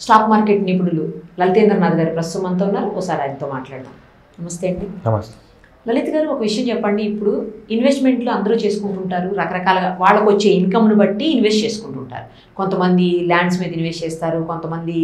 Stock market నిపుణులు లలితేంద్రనాథ్ గారు ప్రస్తుతం మనతో ఉన్నారు. ఒకసారి ఆయనతో మాట్లాడదాం. నమస్తే అండి. నమస్తే. లలిత్ గారు ఒక విషయం చెప్పండి. ఇప్పుడు ఇన్వెస్ట్మెంట్లు అందరూ చేసుకుంటుంటారు. రకరకాలుగా వాళ్ళకు వచ్చే ఇన్కమ్ను బట్టి ఇన్వెస్ట్ చేసుకుంటుంటారు. కొంతమంది ల్యాండ్స్ మీద ఇన్వెస్ట్ చేస్తారు. కొంతమంది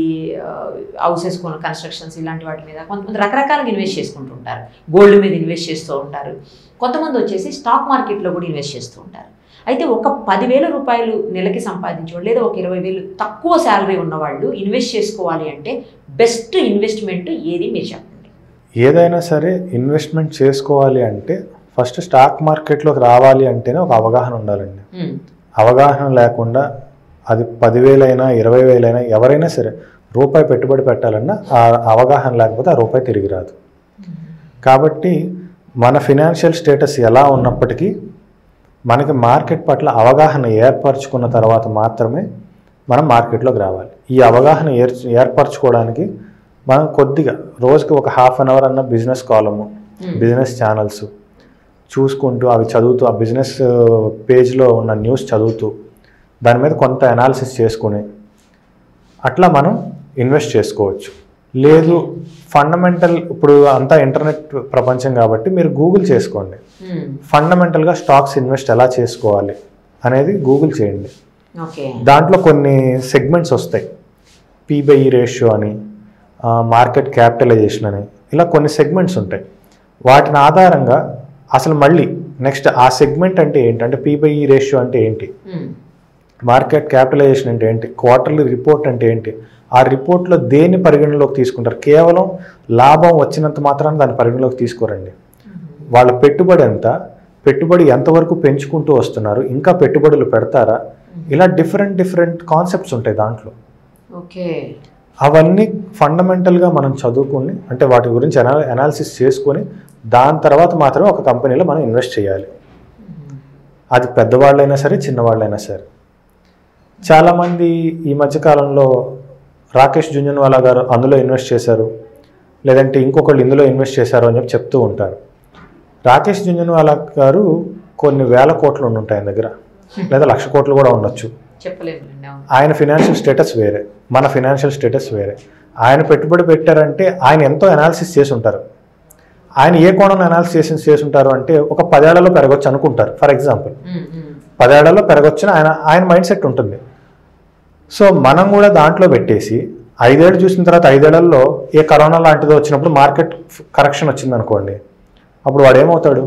హౌసెస్ కన్స్ట్రక్షన్స్ ఇలాంటి వాటి మీద కొంతమంది రకరకాలుగా ఇన్వెస్ట్ చేసుకుంటుంటారు. గోల్డ్ మీద ఇన్వెస్ట్ చేస్తూ ఉంటారు. కొంతమంది వచ్చేసి స్టాక్ మార్కెట్లో కూడా ఇన్వెస్ట్ చేస్తూ ఉంటారు. అయితే ఒక పదివేల రూపాయలు నెలకి సంపాదించేవాళ్ళు లేదా ఒక ఇరవై వేలు తక్కువ శాలరీ ఉన్నవాళ్ళు ఇన్వెస్ట్ చేసుకోవాలి అంటే బెస్ట్ ఇన్వెస్ట్మెంట్ ఏది మీరు చెప్పండి? ఏదైనా సరే ఇన్వెస్ట్మెంట్ చేసుకోవాలి అంటే ఫస్ట్ స్టాక్ మార్కెట్లోకి రావాలి అంటేనే ఒక అవగాహన ఉండాలండి. అవగాహన లేకుండా అది పదివేలైనా ఇరవై వేలైనా ఎవరైనా సరే రూపాయి పెట్టుబడి పెట్టాలన్నా ఆ అవగాహన లేకపోతే ఆ రూపాయి తిరిగి రాదు. కాబట్టి మన ఫినాన్షియల్ స్టేటస్ ఎలా ఉన్నప్పటికీ మనకి మార్కెట్ పట్ల అవగాహన ఏర్పరచుకున్న తర్వాత మాత్రమే మనం మార్కెట్లోకి రావాలి. ఈ అవగాహన ఏర్ ఏర్పరచుకోవడానికి మనం కొద్దిగా రోజుకి ఒక హాఫ్ అన్ అవర్ అన్న బిజినెస్ కాలము. బిజినెస్ ఛానల్స్ చూసుకుంటూ అవి చదువుతూ ఆ బిజినెస్ పేజ్లో ఉన్న న్యూస్ చదువుతూ దాని మీద కొంత అనాలిసిస్ చేసుకుని అట్లా మనం ఇన్వెస్ట్ చేసుకోవచ్చు. లేదు ఫండమెంటల్ ఇప్పుడు అంతా ఇంటర్నెట్ ప్రపంచం కాబట్టి మీరు గూగుల్ చేసుకోండి. ఫండమెంటల్గా స్టాక్స్ ఇన్వెస్ట్ ఎలా చేసుకోవాలి అనేది గూగుల్ చేయండి. దాంట్లో కొన్ని సెగ్మెంట్స్ వస్తాయి. పీబైఈ రేషియో అని మార్కెట్ క్యాపిటలైజేషన్ అని ఇలా కొన్ని సెగ్మెంట్స్ ఉంటాయి. వాటిని ఆధారంగా అసలు మళ్ళీ నెక్స్ట్ ఆ సెగ్మెంట్ అంటే ఏంటి? అంటే పీబైఈ రేషియో అంటే ఏంటి? మార్కెట్ క్యాపిటలైజేషన్ అంటే ఏంటి? క్వార్టర్లీ రిపోర్ట్ అంటే ఏంటి? ఆ రిపోర్ట్లో దేన్ని పరిగణలోకి తీసుకుంటారు? కేవలం లాభం వచ్చినంత మాత్రాన దాన్ని పరిగణలోకి తీసుకోరండి. వాళ్ళ పెట్టుబడి ఎంత? పెట్టుబడి ఎంతవరకు పెంచుకుంటూ వస్తున్నారు? ఇంకా పెట్టుబడులు పెడతారా? ఇలా డిఫరెంట్ డిఫరెంట్ కాన్సెప్ట్స్ ఉంటాయి దాంట్లో. ఓకే. అవన్నీ ఫండమెంటల్గా మనం చదువుకుని అంటే వాటి గురించి అనా అనాలిసిస్ చేసుకొని దాని తర్వాత మాత్రమే ఒక కంపెనీలో మనం ఇన్వెస్ట్ చేయాలి. అది పెద్దవాళ్ళైనా సరే చిన్నవాళ్ళైనా సరే. చాలామంది ఈ మధ్యకాలంలో రాకేష్ జుంజన్వాలా గారు అందులో ఇన్వెస్ట్ చేశారు. లేదంటే ఇంకొకళ్ళు ఇందులో ఇన్వెస్ట్ చేశారు అని చెప్పి చెప్తూ ఉంటారు. రాకేష్ జుంజన్వాలా గారు కొన్ని వేల కోట్లు ఉంటాయి ఆయన దగ్గర. లేదా లక్ష కోట్లు కూడా ఉండొచ్చు. ఆయన ఫినాన్షియల్ స్టేటస్ వేరే. మన ఫినాన్షియల్ స్టేటస్ వేరే. ఆయన పెట్టుబడి పెట్టారంటే ఆయన ఎంతో అనాలిసిస్ చేసి ఉంటారు. ఆయన ఏ కోణంలో అనాలిసిస్ చేసి ఉంటారు అంటే ఒక పదేళ్ళలో పెరగొచ్చు అనుకుంటారు. ఫర్ ఎగ్జాంపుల్ పదేళ్ళలో పెరగొచ్చిన ఆయన ఆయన మైండ్ సెట్ ఉంటుంది. సో మనం కూడా దాంట్లో పెట్టేసి ఐదేళ్ళు చూసిన తర్వాత ఐదేళ్ళలో ఏ కరోనా లాంటిది వచ్చినప్పుడు మార్కెట్ కరెక్షన్ వచ్చింది అనుకోండి అప్పుడు వాడు ఏమవుతాడు?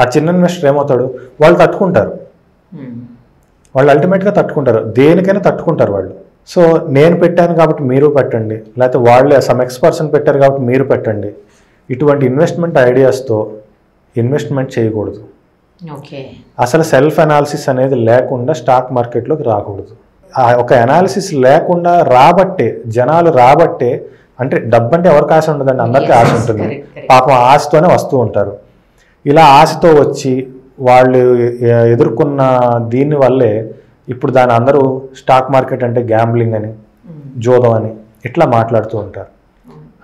ఆ చిన్న ఇన్వెస్టర్ ఏమవుతాడు? వాళ్ళు తట్టుకుంటారు. ఉమ్, వాళ్ళు అల్టిమేట్గా తట్టుకుంటారు. దేనికైనా తట్టుకుంటారు వాళ్ళు. సో నేను పెట్టాను కాబట్టి మీరు పెట్టండి. లేకపోతే వాళ్ళే సమ్ ఎక్స్ పర్సన్ పెట్టారు కాబట్టి మీరు పెట్టండి. ఇటువంటి ఇన్వెస్ట్మెంట్ ఐడియాస్తో ఇన్వెస్ట్మెంట్ చేయకూడదు. అసలు సెల్ఫ్ అనాలిసిస్ అనేది లేకుండా స్టాక్ మార్కెట్లోకి రాకూడదు. ఆ ఒక అనాలిసిస్ లేకుండా రాబట్టే జనాలు రాబట్టే అంటే డబ్బు అంటే ఎవరికి ఆశ ఉండదండి అందరికీ ఆశ ఉంటుంది. పాపం ఆశతోనే వస్తూ ఉంటారు. ఇలా ఆశతో వచ్చి వాళ్ళు ఎదుర్కొన్న దీని వల్లే ఇప్పుడు దాని అందరూ స్టాక్ మార్కెట్ అంటే గ్యాంబ్లింగ్ అని జోదం అని ఇట్లా మాట్లాడుతూ ఉంటారు.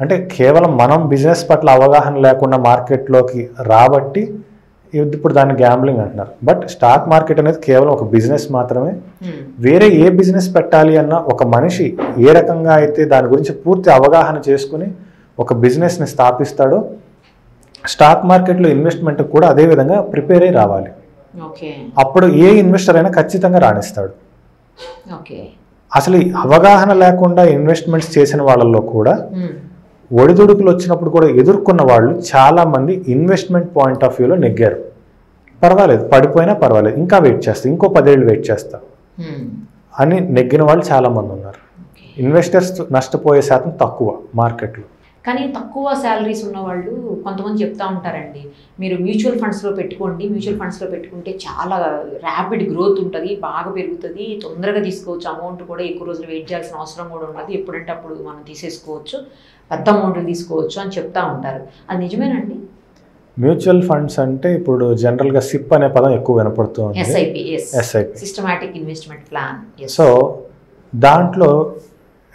అంటే కేవలం మనం బిజినెస్ పట్ల అవగాహన లేకుండా మార్కెట్లోకి రాబట్టి ఇప్పుడు దాన్ని గ్యాంబ్లింగ్ అంటున్నారు. బట్ స్టాక్ మార్కెట్ అనేది కేవలం ఒక బిజినెస్ మాత్రమే. వేరే ఏ బిజినెస్ పెట్టాలి అన్న ఒక మనిషి ఏ రకంగా అయితే దాని గురించి పూర్తి అవగాహన చేసుకుని ఒక బిజినెస్ని స్థాపిస్తాడో స్టాక్ మార్కెట్లో ఇన్వెస్ట్మెంట్ కూడా అదే విధంగా ప్రిపేర్ అయి రావాలి. ఓకే. అప్పుడు ఏ ఇన్వెస్టర్ అయినా ఖచ్చితంగా రాణిస్తాడు. అసలు అవగాహన లేకుండా ఇన్వెస్ట్మెంట్స్ చేసిన వాళ్ళల్లో కూడా ఒడిదుడుకులు వచ్చినప్పుడు కూడా ఎదుర్కొన్న వాళ్ళు చాలామంది ఇన్వెస్ట్మెంట్ పాయింట్ ఆఫ్ వ్యూలో నెగ్గారు. పర్వాలేదు పడిపోయినా పర్వాలేదు ఇంకా వెయిట్ చేస్తా ఇంకో పదేళ్ళు వెయిట్ చేస్తా అని నెగ్గిన వాళ్ళు చాలామంది ఉన్నారు. ఇన్వెస్టర్స్ నష్టపోయే శాతం తక్కువ మార్కెట్లో కానీ తక్కువ శాలరీస్ ఉన్న వాళ్ళు కొంతమంది చెప్తా ఉంటారండి. మీరు మ్యూచువల్ ఫండ్స్లో పెట్టుకోండి మ్యూచువల్ ఫండ్స్లో పెట్టుకుంటే చాలా ర్యాపిడ్ గ్రోత్ ఉంటుంది బాగా పెరుగుతుంది తొందరగా తీసుకోవచ్చు అమౌంట్ కూడా ఎక్కువ రోజులు వెయిట్ చేయాల్సిన అవసరం కూడా ఉండదు. ఎప్పుడంటే అప్పుడు మనం తీసేసుకోవచ్చు పెద్ద అమౌంట్లు తీసుకోవచ్చు అని చెప్తా ఉంటారు. అది నిజమేనండి? మ్యూచువల్ ఫండ్స్ అంటే ఇప్పుడు జనరల్గా సిప్ అనే పదం ఎక్కువ వినపడుతుంది SIP S SIP systematic investment plan so దాంట్లో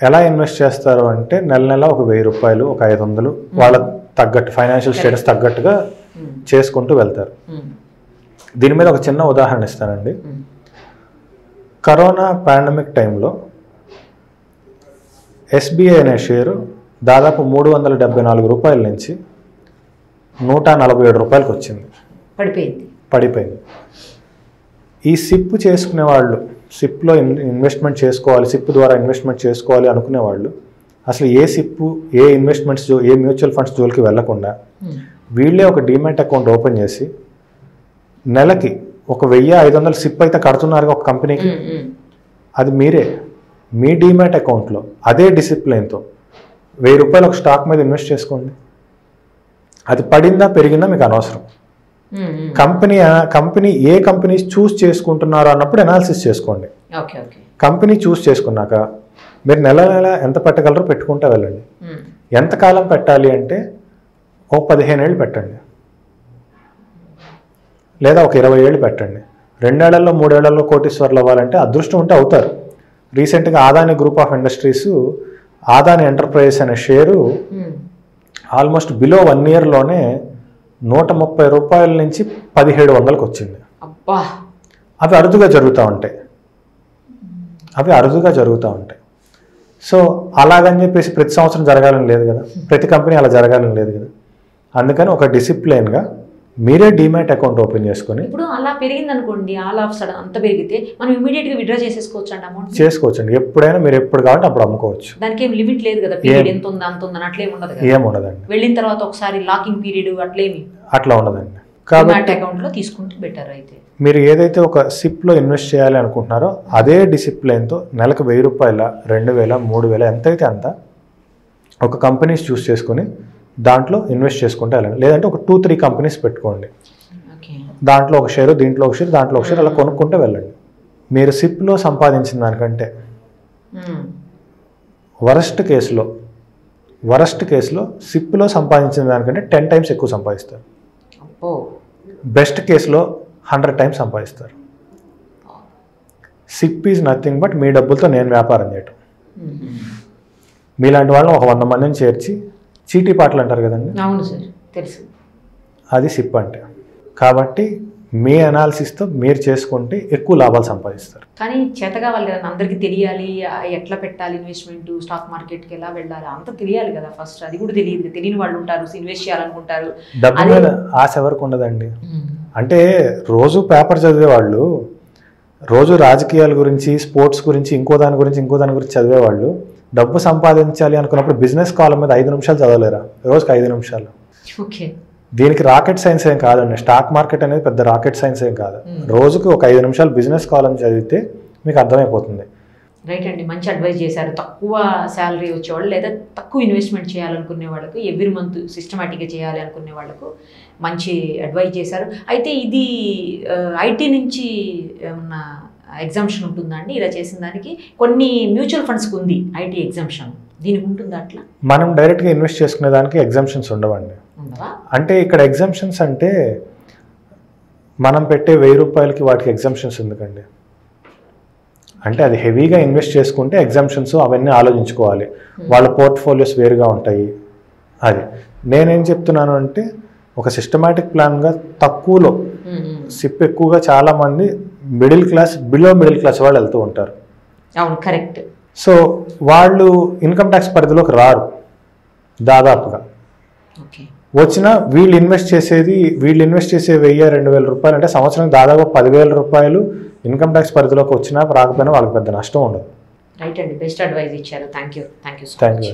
ఎలా ఇన్వెస్ట్ చేస్తారు అంటే నెల నెల ఒక వెయ్యి రూపాయలు ఒక ఐదు వందలు వాళ్ళ తగ్గట్టు ఫైనాన్షియల్ స్టేటస్ తగ్గట్టుగా చేసుకుంటూ వెళ్తారు. దీని మీద ఒక చిన్న ఉదాహరణ ఇస్తానండి. కరోనా పాండమిక్ టైంలో ఎస్బీఐ అనే షేరు దాదాపు మూడు వందల డెబ్బై నాలుగు రూపాయల నుంచి నూట నలభై ఏడు రూపాయలకు వచ్చింది. పడిపోయింది. పడిపోయింది. ఈ సిప్ చేసుకునే వాళ్ళు సిప్లో ఇన్ ఇన్వెస్ట్మెంట్ చేసుకోవాలి సిప్ ద్వారా ఇన్వెస్ట్మెంట్ చేసుకోవాలి అనుకునే వాళ్ళు అసలు ఏ సిప్ ఏ ఇన్వెస్ట్మెంట్స్ జో ఏ మ్యూచువల్ ఫండ్స్ జోలికి వెళ్ళకుండా ఉమ్. వీళ్ళే ఒక డీమ్యాట్ అకౌంట్ ఓపెన్ చేసి నెలకి ఒక వెయ్యి ఐదు వందల సిప్ అయితే కడుతున్నారు ఒక కంపెనీకి ఉమ్, ఉమ్. అది మీరే మీ డీమ్యాట్ అకౌంట్లో అదే డిసిప్లిన్తో వెయ్యి రూపాయలు ఒక స్టాక్ మీద ఇన్వెస్ట్ చేసుకోండి అది పడిందా పెరిగిందా మీకు అనవసరం. కంపెనీ కంపెనీ ఏ కంపెనీస్ చూస్ చేసుకుంటున్నారో అన్నప్పుడు అనాలిసిస్ చేసుకోండి. కంపెనీ చూస్ చేసుకున్నాక మీరు నెల నెల ఎంత పెట్టగలరో పెట్టుకుంటూ వెళ్ళండి. ఉమ్. ఎంతకాలం పెట్టాలి అంటే ఓ పదిహేను ఏళ్ళు పెట్టండి. లేదా ఒక ఇరవై ఏళ్ళు పెట్టండి. రెండేళ్ళలో మూడేళ్ళలో కోటీశ్వర్లు అవ్వాలంటే అదృష్టం ఉంటే అవుతారు. రీసెంట్గా Adani group of industries Adani enterprises అనే షేరు. ఆల్మోస్ట్ బిలో వన్ ఇయర్లోనే నూట ముప్పై రూపాయల నుంచి పదిహేడు వందలకు వచ్చింది. అబ్బా! అవి అరుదుగా జరుగుతూ ఉంటాయి. అవి అరుదుగా జరుగుతూ ఉంటాయి. సో అలాగని చెప్పేసి ప్రతి సంవత్సరం జరగాలని లేదు కదా. ప్రతి కంపెనీ అలా జరగాలని లేదు కదా. అందుకని ఒక డిసిప్లైన్గా మీరే డీమ్యాట్ అకౌంట్ ఓపెన్ చేసుకొని ఇప్పుడు అలా పెరిగింది అనుకోండి ఆల్ ఆఫ్ సడన్ అంత పెరిగితే మనం ఇమీడియట్గా విడ్రా చేసేసుకోవచ్చు అండి అమౌంట్ చేసుకోవచ్చండి. ఎప్పుడైనా మీరు ఎప్పుడు కావాలంటే అప్పుడు అమ్ముకోవచ్చు. దానికి ఏం లిమిట్ లేదు కదా పీరియడ్ ఎంత ఉంది అంత ఉంది అట్లేం ఉండదు కదా. ఏం ఉండదండి. వెళ్ళిన తర్వాత ఒకసారి లాకింగ్ పీరియడ్ అట్లేమి? అట్లా ఉండదండి. కాబట్టి డిమాట్ అకౌంట్లో తీసుకుంటే బెటర్ అయితే. మీరు ఏదైతే ఒక సిప్లో ఇన్వెస్ట్ చేయాలి అనుకుంటున్నారో అదే డిసిప్లిన్తో నెలకు వెయ్యి రూపాయల రెండు వేల మూడు వేల ఎంతైతే అంత ఒక కంపెనీస్ చూస్ చేసుకొని దాంట్లో ఇన్వెస్ట్ చేసుకుంటే వెళ్ళండి. లేదంటే ఒక టూ త్రీ కంపెనీస్ పెట్టుకోండి. దాంట్లో ఒక షేరు దీంట్లో ఒక షేర్ దాంట్లో ఒక షేర్ అలా కొనుక్కుంటే వెళ్ళండి. మీరు సిప్లో సంపాదించిన దానికంటే వరస్ట్ కేసులో వరస్ట్ కేసులో సిప్లో సంపాదించిన దానికంటే టెన్ టైమ్స్ ఎక్కువ సంపాదిస్తారు. బెస్ట్ కేసులో హండ్రెడ్ టైమ్స్ సంపాదిస్తారు. సిప్ ఈజ్ నథింగ్ బట్ మీ డబ్బులతో నేను వ్యాపారం చేయటం. మ్మ్. మీలాంటి వాళ్ళని ఒక వంద మందిని చేర్చి చీటీ పాటలు అంటారు కదండి? అవును సార్ తెలుసు. అది సిప్ అంటే. కాబట్టి మీ అనాలిసిస్తో మీరు చేసుకుంటే ఎక్కువ లాభాలు సంపాదిస్తారు. కానీ చేత కావాలి కదా అందరికీ తెలియాలి ఎట్లా పెట్టాలి ఇన్వెస్ట్మెంట్ స్టాక్ మార్కెట్కి ఎలా వెళ్ళాలి అంత తెలియాలి కదా ఫస్ట్ అది కూడా తెలియదు తెలియని వాళ్ళు ఉంటారు ఇన్వెస్ట్ చేయాలనుకుంటారు. డబ్బు మీద ఆశ ఎవరికి ఉండదండి. అంటే రోజు పేపర్ చదివే వాళ్ళు రోజు రాజకీయాల గురించి స్పోర్ట్స్ గురించి ఇంకో దాని గురించి ఇంకో దాని గురించి చదివేవాళ్ళు డబ్బు సంపాదించాలి అనుకున్నప్పుడు బిజినెస్ కాలం మీద ఐదు నిమిషాలు చదవలేరా? రోజుకి ఐదు నిమిషాలు. ఓకే. దీనికి రాకెట్ సైన్స్ ఏం కాదండి. స్టాక్ మార్కెట్ అనేది పెద్ద రాకెట్ సైన్స్ ఏం కాదు. Hmm. రోజుకి ఒక ఐదు నిమిషాలు బిజినెస్ కాలం చదివితే మీకు అర్థమైపోతుంది. రైట్ అండి. మంచి అడ్వైస్ చేశారు. తక్కువ శాలరీ వచ్చేవాళ్ళు లేదా తక్కువ ఇన్వెస్ట్మెంట్ చేయాలనుకునే వాళ్ళకు ఎవ్రీ మంత్ సిస్టమేటిక్గా చేయాలి అనుకునే వాళ్ళకు మంచి అడ్వైస్ చేశారు. అయితే ఇది ఐటీ నుంచి ఏమన్నా ఎగ్జామ్షన్ ఉంటుందా అండి? ఇలా చేసిన దానికి కొన్ని మ్యూచువల్ ఫండ్స్కి ఉంది ఐటీ ఎగ్జామ్షన్. దీనికి ఉంటుందా అట్లా? మనం డైరెక్ట్గా ఇన్వెస్ట్ చేసుకునే దానికి ఎగ్జామ్షన్స్ ఉండవండి. ఉండవా? అంటే ఇక్కడ ఎగ్జామ్షన్స్ అంటే మనం పెట్టే వెయ్యి రూపాయలకి వాటికి ఎగ్జామ్షన్స్ ఎందుకండి? అంటే అది హెవీగా ఇన్వెస్ట్ చేసుకుంటే ఎగ్జామ్షన్స్ అవన్నీ ఆలోచించుకోవాలి. వాళ్ళ పోర్ట్ఫోలియోస్ వేరుగా ఉంటాయి. అది. నేనేం చెప్తున్నాను అంటే ఒక సిస్టమాటిక్ ప్లాన్గా తక్కువలో మ్మ్, మ్మ్. సిప్ ఎక్కువగా చాలామంది middle class below middle class వాళ్ళు వెళ్తూ ఉంటారు. అవును కరెక్ట్. సో వాళ్ళు ఇన్కమ్ ట్యాక్స్ పరిధిలోకి రారు దాదాపుగా. వచ్చినా వీళ్ళు ఇన్వెస్ట్ చేసేది వీళ్ళు ఇన్వెస్ట్ చేసే వెయ్యి రెండు వేల రూపాయలు అంటే సంవత్సరానికి దాదాపు పదివేల రూపాయలు ఇన్కమ్ ట్యాక్స్ పరిధిలోకి వచ్చినా రాకపోయినా వాళ్ళకి పెద్ద నష్టం ఉండదు. రైట్ అండి బెస్ట్ అడ్వైస్ ఇచ్చారు. Thank you thank you thank you.